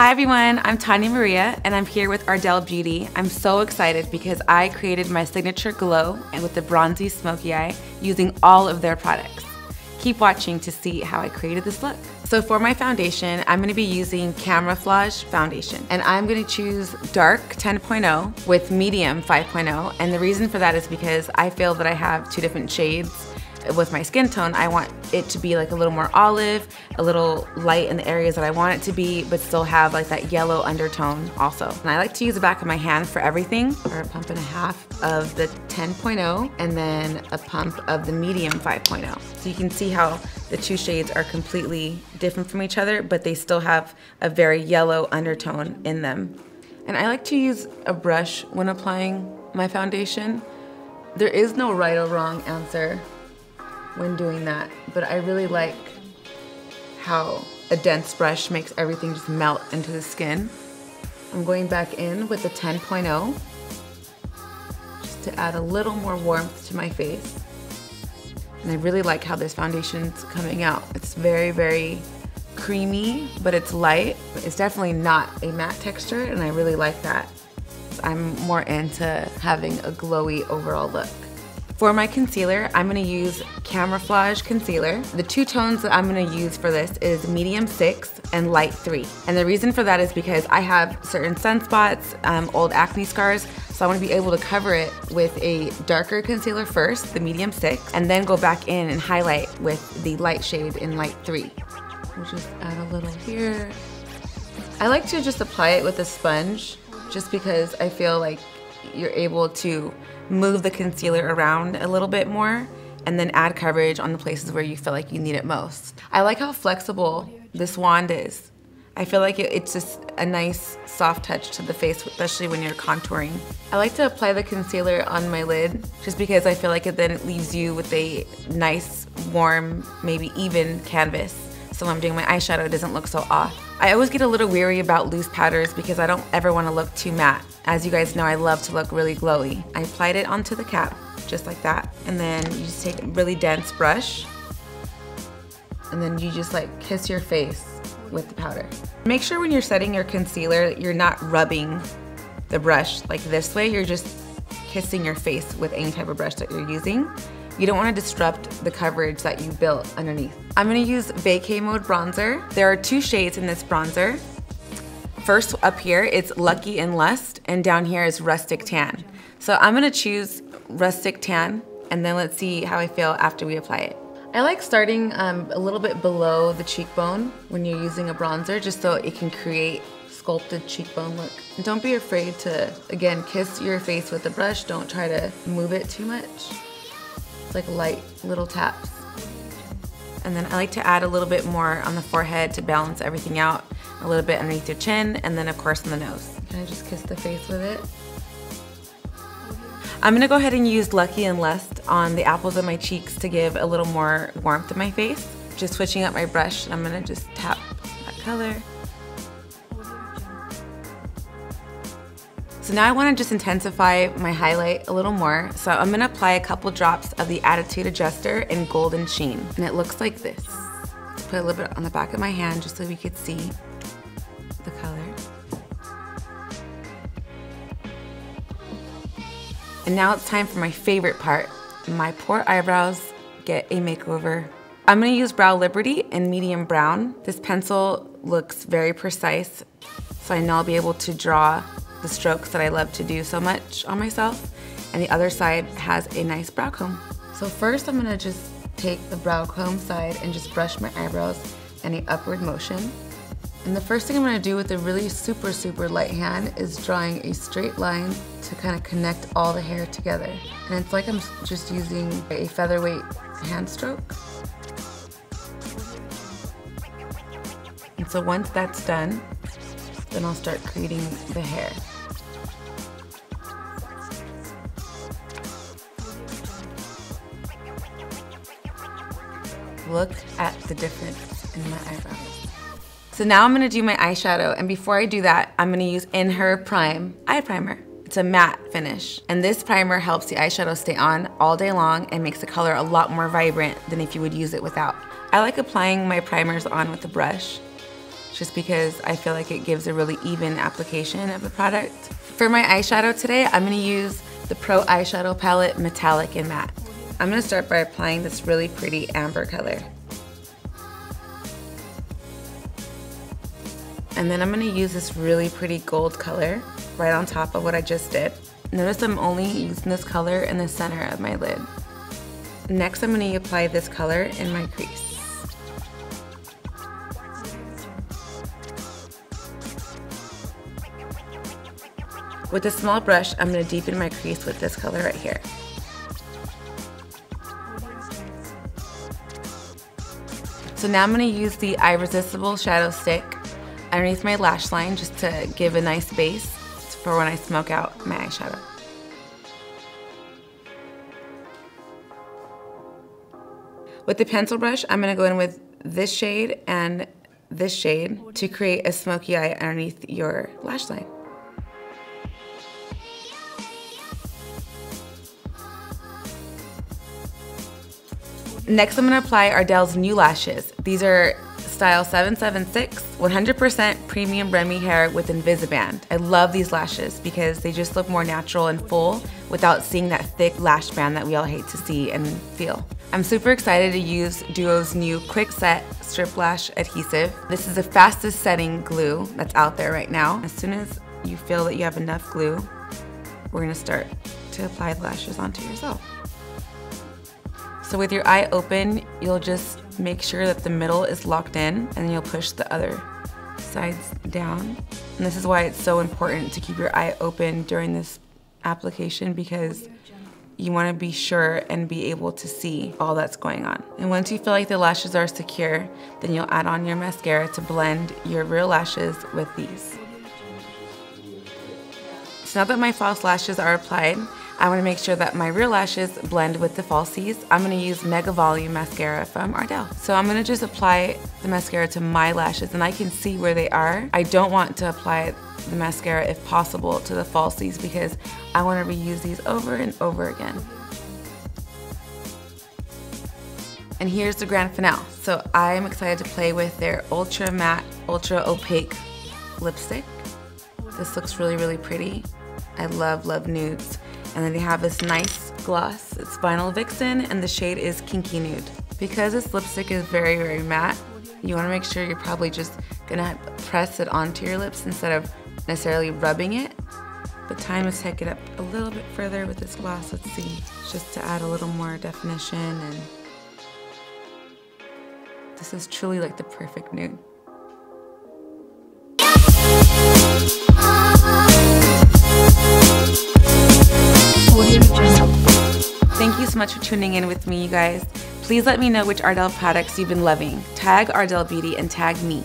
Hi everyone, I'm Tania Maria and I'm here with Ardell Beauty. I'm so excited because I created my signature glow and with the bronzy smoky eye using all of their products. Keep watching to see how I created this look. So for my foundation, I'm gonna be using Camouflage Foundation and I'm gonna choose Dark 10.0 with Medium 5.0 and the reason for that is because I feel that I have two different shades with my skin tone, I want it to be like a little more olive, a little light in the areas that I want it to be, but still have like that yellow undertone also. And I like to use the back of my hand for everything, or a pump and a half of the 10.0, and then a pump of the medium 5.0. So you can see how the two shades are completely different from each other, but they still have a very yellow undertone in them. And I like to use a brush when applying my foundation. There is no right or wrong answer when doing that, but I really like how a dense brush makes everything just melt into the skin. I'm going back in with the 10.0 just to add a little more warmth to my face. And I really like how this foundation's coming out. It's very, very creamy, but it's light. It's definitely not a matte texture, and I really like that. I'm more into having a glowy overall look. For my concealer, I'm gonna use Camouflage Concealer. The two tones that I'm gonna use for this is medium six and light three. And the reason for that is because I have certain sunspots, um, old acne scars, so I wanna be able to cover it with a darker concealer first, the medium six, and then go back in and highlight with the light shade in light three. We'll just add a little here. I like to just apply it with a sponge just because I feel like you're able to move the concealer around a little bit more and then add coverage on the places where you feel like you need it most. I like how flexible this wand is. I feel like it's just a nice soft touch to the face, especially when you're contouring. I like to apply the concealer on my lid just because I feel like it then leaves you with a nice, warm, maybe even canvas. So when I'm doing my eyeshadow, it doesn't look so off. I always get a little weary about loose powders because I don't ever want to look too matte. As you guys know, I love to look really glowy. I applied it onto the cap, just like that. And then you just take a really dense brush, and then you just like kiss your face with the powder. Make sure when you're setting your concealer, you're not rubbing the brush like this way, you're just kissing your face with any type of brush that you're using. You don't want to disrupt the coverage that you built underneath. I'm going to use Vacay Mode Bronzer. There are two shades in this bronzer. First up here, it's Lucky and Lust, and down here is Rustic Tan. So I'm gonna choose Rustic Tan, and then let's see how I feel after we apply it. I like starting um, a little bit below the cheekbone when you're using a bronzer, just so it can create sculpted cheekbone look. And don't be afraid to, again, kiss your face with the brush. Don't try to move it too much. It's like light little taps. And then I like to add a little bit more on the forehead to balance everything out a little bit underneath your chin, and then of course on the nose. Can I just kiss the face with it? I'm gonna go ahead and use Lucky and Lust on the apples of my cheeks to give a little more warmth to my face. Just switching up my brush, I'm gonna just tap that color. So now I wanna just intensify my highlight a little more. So I'm gonna apply a couple drops of the Attitude Adjuster in Golden Sheen. And it looks like this. Let's put a little bit on the back of my hand just so we could see the color. And now it's time for my favorite part. My poor eyebrows get a makeover. I'm gonna use Brow Liberty in medium brown. This pencil looks very precise, so I know I'll be able to draw the strokes that I love to do so much on myself. And the other side has a nice brow comb. So first I'm gonna just take the brow comb side and just brush my eyebrows in a upward motion. And the first thing I'm gonna do with a really super, super light hand is drawing a straight line to kind of connect all the hair together. And it's like I'm just using a featherweight hand stroke. And so once that's done, then I'll start creating the hair. Look at the difference in my eyebrows. So now I'm gonna do my eyeshadow, and before I do that, I'm gonna use In Her Prime Eye Primer. It's a matte finish, and this primer helps the eyeshadow stay on all day long and makes the color a lot more vibrant than if you would use it without. I like applying my primers on with a brush, just because I feel like it gives a really even application of the product. For my eyeshadow today, I'm gonna use the Pro Eyeshadow Palette Metallic and Matte. I'm gonna start by applying this really pretty amber color. And then I'm gonna use this really pretty gold color right on top of what I just did. Notice I'm only using this color in the center of my lid. Next, I'm gonna apply this color in my crease. With a small brush, I'm gonna deepen my crease with this color right here. So now I'm gonna use the Irresistible Shadow Stick underneath my lash line just to give a nice base for when I smoke out my eyeshadow. With the pencil brush, I'm gonna go in with this shade and this shade to create a smoky eye underneath your lash line. Next, I'm gonna apply Ardell's new lashes. These are Style 776, 100% premium Remy hair with Invisiband. I love these lashes because they just look more natural and full without seeing that thick lash band that we all hate to see and feel. I'm super excited to use Duo's new Quick Set Strip Lash Adhesive. This is the fastest setting glue that's out there right now. As soon as you feel that you have enough glue, we're gonna start to apply the lashes onto yourself. So with your eye open, you'll just make sure that the middle is locked in and then you'll push the other sides down. And this is why it's so important to keep your eye open during this application because you want to be sure and be able to see all that's going on. And once you feel like the lashes are secure, then you'll add on your mascara to blend your real lashes with these. So now that my false lashes are applied, I want to make sure that my real lashes blend with the falsies. I'm going to use Mega Volume Mascara from Ardell. So I'm going to just apply the mascara to my lashes and I can see where they are. I don't want to apply the mascara, if possible, to the falsies because I want to reuse these over and over again. And here's the grand finale. So I am excited to play with their Ultra Matte, Ultra Opaque lipstick. This looks really, really pretty. I love, love nudes. And then they have this nice gloss. It's Vinyl Vixen and the shade is Kinky Nude. Because this lipstick is very, very matte, you wanna make sure you're probably just gonna press it onto your lips instead of necessarily rubbing it. But time to take it up a little bit further with this gloss. Let's see, just to add a little more definition and this is truly like the perfect nude. So much for tuning in with me, you guys. Please let me know which Ardell products you've been loving. Tag Ardell Beauty and tag me.